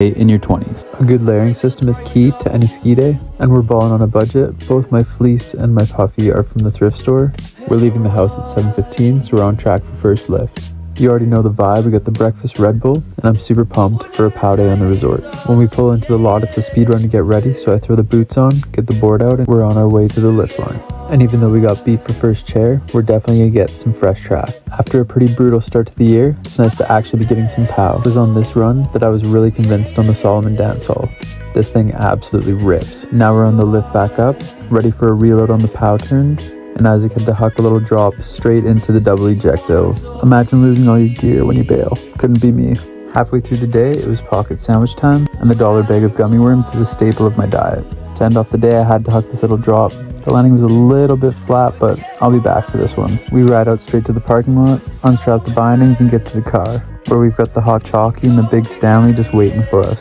in your 20s. A good layering system is key to any ski day, and we're balling on a budget. Both my fleece and my puffy are from the thrift store. We're leaving the house at 7.15, so we're on track for first lift. You already know the vibe, we got the breakfast Red Bull, and I'm super pumped for a pow day on the resort. When we pull into the lot, it's a speed run to get ready, so I throw the boots on, get the board out, and we're on our way to the lift line. And even though we got beat for first chair, we're definitely gonna get some fresh track. After a pretty brutal start to the year, it's nice to actually be getting some pow. It was on this run that I was really convinced on the Salomon Dancehaul. This thing absolutely rips. Now we're on the lift back up, ready for a reload on the pow turns, and Isaac had to huck a little drop straight into the double ejecto. Imagine losing all your gear when you bail. Couldn't be me. Halfway through the day, it was pocket sandwich time, and the dollar bag of gummy worms is a staple of my diet. To end off the day, I had to huck this little drop. The landing was a little bit flat, but I'll be back for this one. We ride out straight to the parking lot, unstrap the bindings, and get to the car, where we've got the hot chalky and the big Stanley just waiting for us.